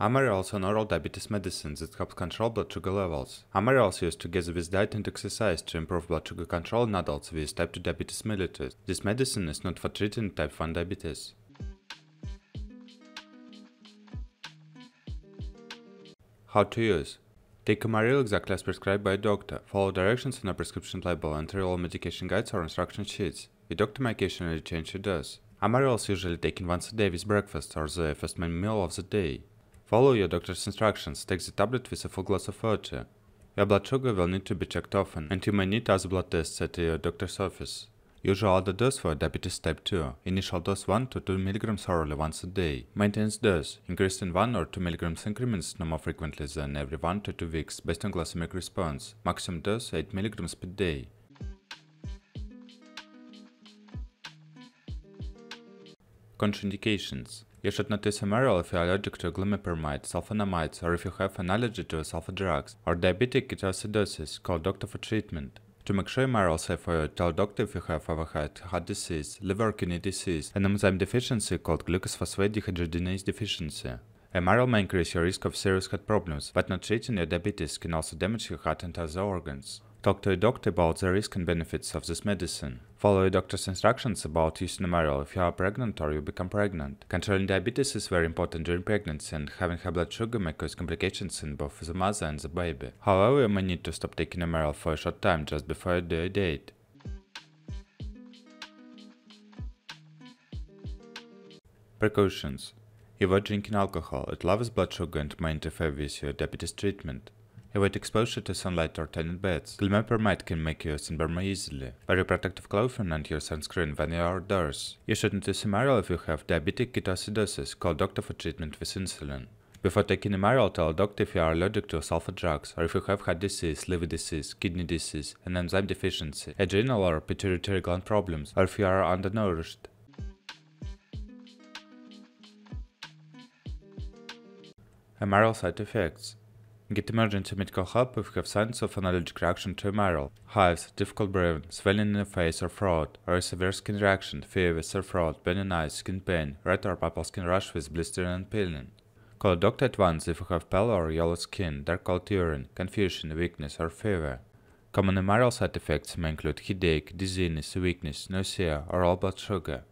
Amaryl is an oral diabetes medicine that helps control blood sugar levels. Amaryl is used together with diet and exercise to improve blood sugar control in adults with type 2 diabetes mellitus. This medicine is not for treating type 1 diabetes. How to use Take Amaryl exactly as prescribed by a doctor. Follow directions on a prescription label and read all medication guides or instruction sheets. Your doctor may occasionally change your dose. Amaryl is usually taken once a day with breakfast or the first main meal of the day. Follow your doctor's instructions. Take the tablet with a full glass of water. Your blood sugar will need to be checked often, and you may need other blood tests at your doctor's office. Usual other dose for diabetes type 2. Initial dose 1 to 2 mg orally once a day. Maintenance dose. Increased in 1 or 2 mg increments no more frequently than every 1 to 2 weeks based on glycemic response. Maximum dose 8 mg per day. Contraindications. You should not use Amaryl if you are allergic to glimepiride, sulfonamides, or if you have an allergy to sulfa drugs, or diabetic ketoacidosis, call doctor for treatment. To make sure Amaryl is safe for you, tell doctor if you have ever had heart disease, liver kidney disease, an enzyme deficiency called glucose phosphate dehydrogenase deficiency. Amaryl may increase your risk of serious heart problems, but not treating your diabetes can also damage your heart and other organs. Talk to a doctor about the risks and benefits of this medicine. Follow your doctor's instructions about using Amaryl if you are pregnant or you become pregnant. Controlling diabetes is very important during pregnancy and having high blood sugar may cause complications in both the mother and the baby. However, you may need to stop taking Amaryl for a short time just before your due date. Precautions Avoid drinking alcohol, it lowers blood sugar and may interfere with your diabetes treatment. Avoid exposure to sunlight or tanning beds. Glimepiride can make you sunburn more easily. Wear protective clothing and use sunscreen when you are outdoors. You shouldn't use Amaryl if you have diabetic ketoacidosis. Call doctor for treatment with insulin. Before taking Amaryl, tell a doctor if you are allergic to sulfa drugs or if you have heart disease, liver disease, kidney disease, an enzyme deficiency, adrenal or pituitary gland problems, or if you are undernourished. Amaryl side effects Get emergency medical help if you have signs of an allergic reaction to a Amaryl, hives, difficult breathing, swelling in the face or throat, or a severe skin reaction, fever, sore throat, burning eyes, skin pain, red or purple skin rash with blistering and peeling. Call a doctor at once if you have pale or yellow skin, dark cold urine, confusion, weakness, or fever. Common Amaryl side effects may include headache, dizziness, weakness, nausea, or low blood sugar.